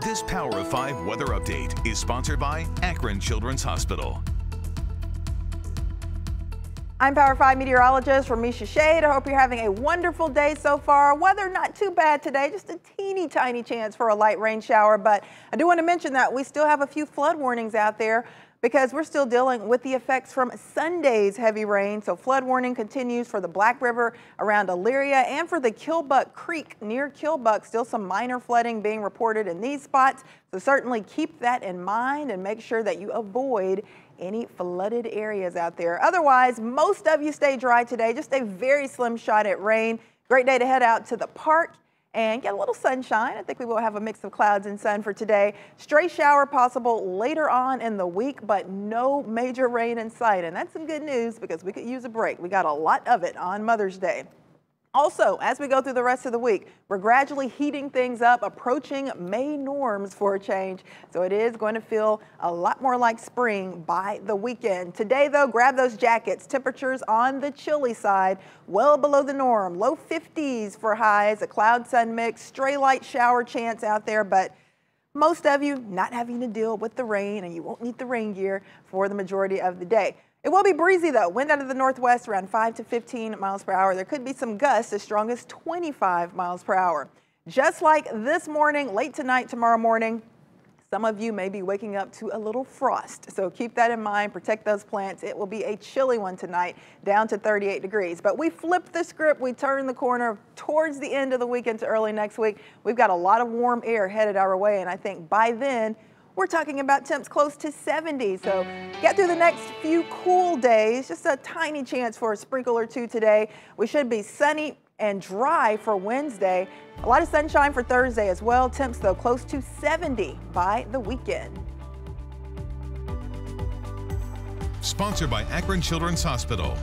This Power of 5 weather update is sponsored by Akron Children's Hospital. I'm Power 5 meteorologist Remeisha Shade. I hope you're having a wonderful day so far. Weather not too bad today, just a teeny tiny chance for a light rain shower, but I do want to mention that we still have a few flood warnings out there because we're still dealing with the effects from Sunday's heavy rain. So flood warning continues for the Black River around Elyria and for the Killbuck Creek near Killbuck. Still some minor flooding being reported in these spots. So certainly keep that in mind and make sure that you avoid any flooded areas out there. Otherwise, most of you stay dry today. Just a very slim shot at rain. Great day to head out to the park and get a little sunshine. I think we will have a mix of clouds and sun for today. Stray shower possible later on in the week, but no major rain in sight. And that's some good news because we could use a break. We got a lot of it on Mother's Day. Also, as we go through the rest of the week, we're gradually heating things up, approaching May norms for a change. So it is going to feel a lot more like spring by the weekend. Today, though, grab those jackets. Temperatures on the chilly side, well below the norm. Low 50s for highs, a cloud sun mix, stray light shower chance out there, but most of you not having to deal with the rain and you won't need the rain gear for the majority of the day. It will be breezy though. Wind out of the northwest around 5 to 15 miles per hour. There could be some gusts as strong as 25 miles per hour. Just like this morning, late tonight, tomorrow morning, some of you may be waking up to a little frost, so keep that in mind. Protect those plants. It will be a chilly one tonight, down to 38 degrees. But we flip the script. We turn the corner towards the end of the week into early next week. We've got a lot of warm air headed our way, and I think by then we're talking about temps close to 70. So get through the next few cool days. Just a tiny chance for a sprinkle or two today. We should be sunny and dry for Wednesday. A lot of sunshine for Thursday as well. Temps, though, close to 70 by the weekend. Sponsored by Akron Children's Hospital.